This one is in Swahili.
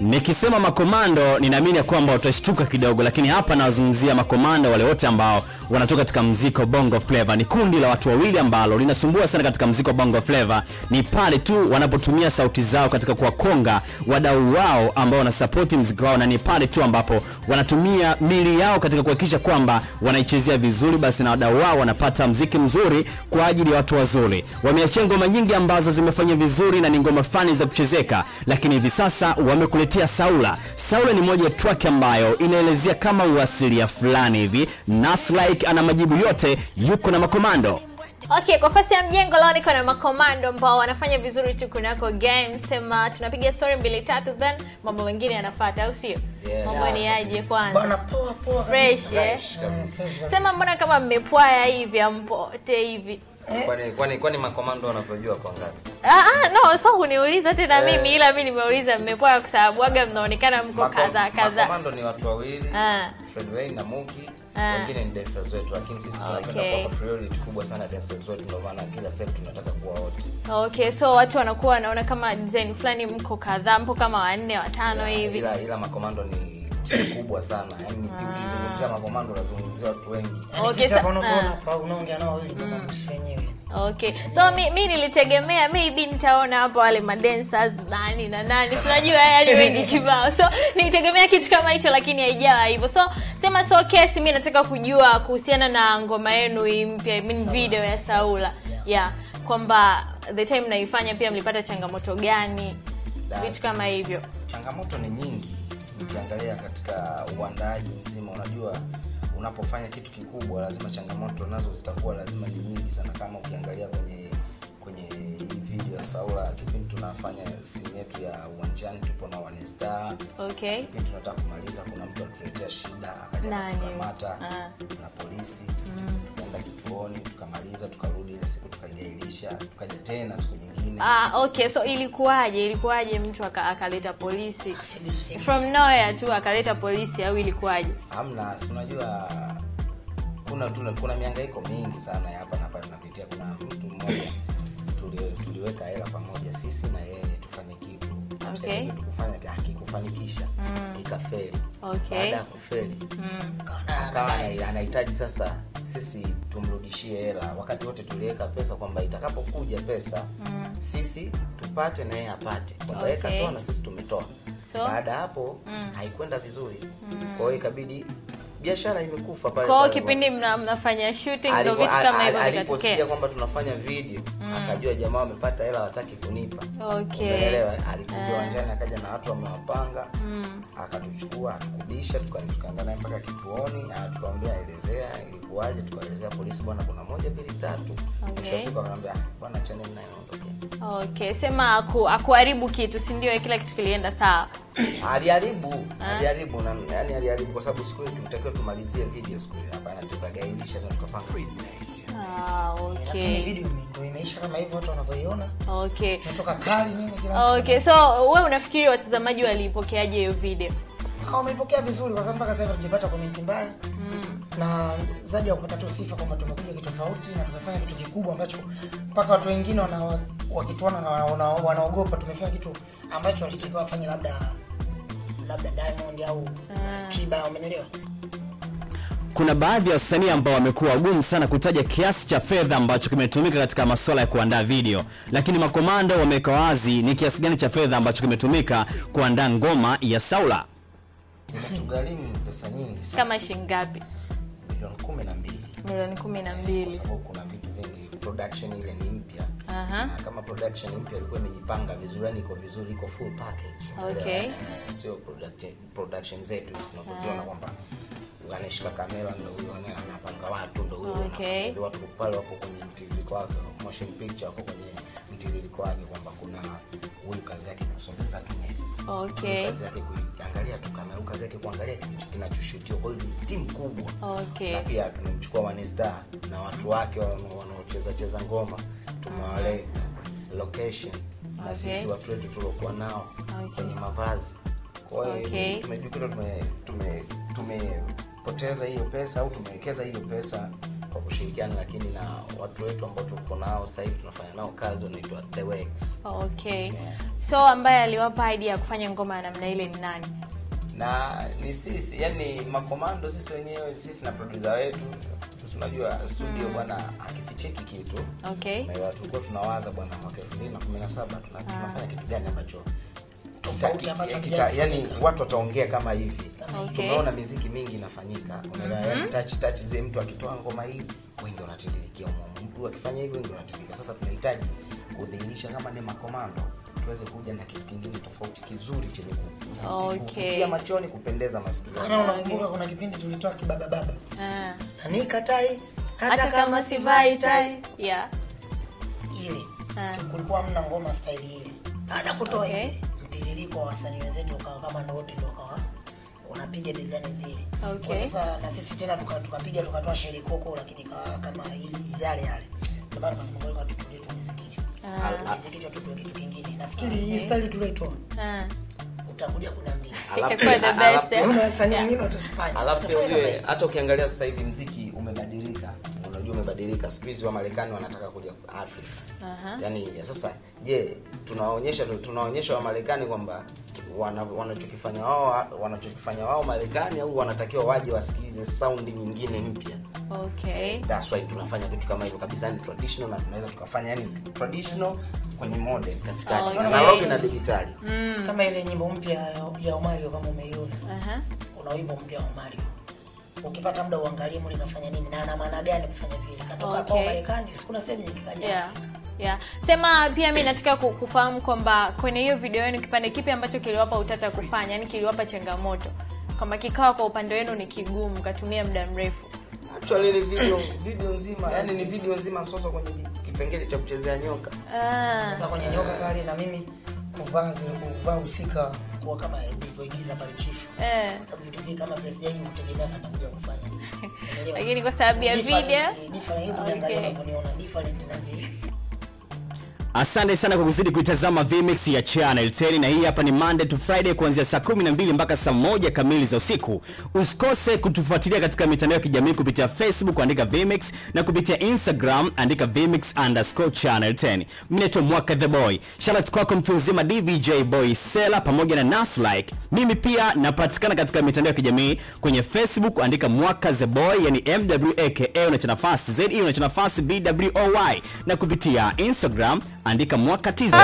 Nikisema makomando ninaamini kwamba utashtuka kidogo, lakini hapa nawazungumzia makomando wale wote ambao wanatoka katika mziko Bongo Flava. Ni kundi la watu wawili ambalo linasumbua sana katika mziko Bongo Flava, ni pale tu wanapotumia sauti zao katika kuwakonga wadau wao ambao wanasapoti mziki wao, na ni pale tu ambapo wanatumia mili yao katika kuhakikisha kwamba wanaichezea vizuri, basi na wadau wao wanapata mziki mzuri kwa ajili ya watu wazuri. Wameachia ngoma nyingi ambazo zimefanya vizuri na ni ngoma fani za kuchezeka, lakini hivi sasa wamekuletea Saula. Saula ni moja ya track ambayo inaelezea kama uasilia fulani hivi. Naslike ana majibu yote, yuko na makomando. Okay, kwa fasi ya mjengo leo niko na makomando ambao wanafanya vizuri tu kunako game. Sema tunapiga story mbili tatu then mambo mengine yanafuata, au sio? Yeah. Mambo ni aje kwanza? Bana poa poa Fresh, eh? Sema mbona kama mmepwaya hivi ampote hivi? Kwani kwani kwani makomando wanavyojua kwa ngapi Ah, ah, no, so kuniuliza tena Eh. mimi ila mimi nimeuliza mmepwaya kwa sababu waga mnaonekana mko kadha kadhaa. makomando ni watu wawili Ah. Fred Wayne na Muki Ah. wengine ni dancers wetu lakini sisi tunapenda Okay. kuwapa priority kubwa sana dancers wetu ndio maana kila set tunataka kuwa wote Okay, so watu wanakuwa wanaona kama design fulani mko kadhaa, mpo kama wanne watano hivi. ila ila makomando ni timu kubwa sana yani ukizungumzia makomando unazungumzia watu wengi Yaani Okay, sisi hapa sa- unapoona ah. unaongea nao wawili ndio mabosi wenyewe. Okay. So mi, mi nilitegemea maybe nitaona hapo wale madensers nani na nani. sinajua yani wengi kibao. So nilitegemea kitu kama hicho lakini haijawa hivyo. So sema so kesi mi nataka kujua kuhusiana na ngoma yenu hii mpya, I mean video ya Saula. Yeah. yeah. Kwamba the time naifanya pia mlipata changamoto gani? Vitu kama hivyo. changamoto ni nyingi ukiangalia katika uandaji mzima unajua unapofanya kitu kikubwa lazima changamoto nazo zitakuwa lazima ni nyingi sana. Kama ukiangalia kwenye kwenye hii video ya saula kipindi tunafanya simu yetu ya uwanjani tupo na wanesta Okay. kipindi tunataka kumaliza kuna mtu alituletea shida akaja kukamata Ah. na polisi. Kituoni tukamaliza tukarudi ile siku tukaigailisha tukaja tena siku nyingine Ah, okay. So ilikuwaje? Ilikuwaje mtu akaleta polisi? Figures. From nowhere tu akaleta polisi au ilikuwaje? hamna si unajua kuna tuna, kuna miangaiko mingi sana ya hapa na pale tunapitia kuna mtu mmoja tuli, tuliweka hela pamoja sisi na yeye tufanye kitu Okay. kufanya akikufanikisha ikafeli Okay. baada ya kufeli akawa ana- anahitaji sasa sisi tumrudishie hela wakati wote tuliweka pesa kwamba itakapokuja pesa mm. sisi tupate na yeye apate kwamba Okay. katoa na sisi tumetoa So? baada ya hapo mm. haikwenda vizuri mm. kwa hiyo ikabidi biashara imekufa pale kwa kipindi mna, mnafanya shooting ndio vitu kama hivyo al- aliposikia kwamba tunafanya video mm. akajua jamaa wamepata hela wataki kunipa Okay. Umeelewa? alikuja uwanjani akaja na watu wamewapanga mm. akatuchukua atukubisha tukaanza tukaenda naye mpaka kituoni tukaambia elezea ilikuwaje tukaelezea polisi bwana kuna moja mbili tatu mwisho wa siku akanaambia "Ah, bwana channel naye ondokea okay sema aku, akuharibu kitu si ndio kila kitu kilienda sawa aliharibu. Aliharibu na yani aliharibu kwa sababu siku ile tulitakiwa tumalizie video siku hapana na tukapanga. Ah, Lakini okay. video imeisha kama hivyo watu wanavyoiona. okay. Kali nini kila okay so we unafikiri watazamaji waliipokeaje hiyo video? Ah, wameipokea vizuri kwa sababu mpaka sasa hivi hatujapata komenti mbaya. Na zaidi ya kupata tu sifa kwamba tumekuja kitofauti na tumefanya kitu kikubwa ambacho mpaka watu wengine wakituona na wana- wana- wanaogopa tumefanya kitu ambacho walitakiwa wafanye labda labda Diamond au Kiba umeelewa? kuna baadhi ya wasanii ambao wamekuwa wagumu sana kutaja kiasi cha fedha ambacho kimetumika katika masuala ya kuandaa video, lakini makomando wameweka wazi ni kiasi gani cha fedha ambacho kimetumika kuandaa ngoma ya Saula. inatugharimu pesa nyingi kama shingapi milioni kumi na mbili. Milioni kumi na mbili. Kwa sababu kuna vitu vingi. Production ile ni mpya. Aha. na kama production mpya ilikuwa imejipanga vizuri yani iko vizuri iko full package. Okay. Eh, sio production, production zetu hizi tunapoziona kwamba anashika kamera ndo huyo ana- anapanga watu ndo huyo Okay. watu pale wapo kwenye mtiririko wake motion picture wako kwenye mtiririko wake kwamba kuna kazi yake kusogeza tu meza Okay. Kazi yake kuangalia tu kamera kazi yake kuangalia kitu kinachoshutiwa kwa hiyo timu kubwa Okay. na pia tumemchukua Wanestar na watu wake wana- wanaocheza cheza ngoma tumewale location na Okay. sisi watu wetu tuliokuwa nao Okay. kwenye mavazi kwa hiyo Okay. tumejikuta tume tume tumepoteza hiyo pesa au tumewekeza hiyo pesa kwa kushirikiana lakini na watu wetu ambao tuko nao sasa hivi tunafanya nao kazi wanaitwa The Works. okay Yeah. So ambaye aliwapa idea ya kufanya ngoma ya namna ile ni nani? Na ni sisi yani makomando sisi wenyewe sisi na producer wetu. Tunajua unajua studio bwana akifichiki kitu. Okay. Na tulikuwa tunawaza bwana mwaka 2017 tuna, tunafanya kitu gani ambacho Tofauti kita- ambacho kita- hakijawahi yani watu wataongea kama hivi. Okay. tumeona miziki mingi inafanyika. Unaelewa yani touch touch zile mtu akitoa ngoma hii wengi wanatindirikia mtu akifanya hivyo wengi wanatiririka sasa tunahitaji kudhihirisha kama ni makomando tuweze kuja na kitu kingine tofauti kizuri chenye Okay. kuvutia machoni kupendeza maana masikio unakumbuka kuna kipindi tulitoa kibaba baba Ah. anikatai hata kama sivai tai yeah ile Ah. kulikuwa mna ngoma staili ile baada kutoa Okay. ile mtiririko wa wasanii wenzetu ukawa kama ndo ndio ndo ukawa unapiga design zile Okay. kwa sasa na sisi tena tuka- tukapiga tukatoa sheri koko lakini kama yale yale ndio maana tukasema kwa tutulie kitu kingine. Nafikiri hii utakuja hata ukiangalia sasa hivi mziki umebadilika. Unajua umebadilika. Siku hizi wamarekani wanataka kuja afrika Aha. yaani sasa je tunawaonyesha tunawaonyesha wamarekani kwamba wanachokifanya wao wanachokifanya wao marekani au wanatakiwa waje wasikilize saundi nyingine mpya okay. That's why tunafanya vitu kama hivyo kabisa ni traditional na tunaweza tukafanya yani traditional kwenye modern katikati. Okay. analogi na digitali. Kama ile nyimbo mpya ya- Omario kama umeiona. Aha. kuna wimbo mpya wa Omario. Ukipata muda uangalie muli kafanya nini na ana maana gani kufanya vile. Katoka Okay. kwa Marekani sikuna sehemu nyingine kaja yeah. Yeah. Sema pia mi nataka kufahamu kwamba kwenye hiyo video yenu kipande kipi ambacho kiliwapa utata kufanya yani kiliwapa changamoto? Kwamba kikawa kwa upande wenu ni kigumu katumia muda mrefu actually lile video video nzima yani ni video nzima soso kwenye kipengele cha kuchezea nyoka ah. sasa kwenye nyoka kali na mimi kuvaa zile kuvaa husika kuwa kama ilivyoigiza pale chief Eh. kwa sababu vitu vingi kama vile sijaji kutegemea kama kuja kufanya Lakini kwa sababu ya video? different, Okay. different na vile asante sana kwa kuzidi kuitazama vmix ya channel 10 na hii hapa ni monday to friday kuanzia saa 12 mpaka saa moja kamili za usiku. Usikose kutufuatilia katika mitandao ya kijamii kupitia facebook andika vmix na kupitia instagram andika vmix underscore channel 10 mnaitwa mwaka the boy. Sharat kwako mtu mzima dvj boy sela pamoja na Nas like. mimi pia napatikana katika mitandao ya kijamii kwenye facebook andika mwaka the boy yani mwaka unacha nafasi ze unacha nafasi bwoy na kupitia instagram andika mwaka tz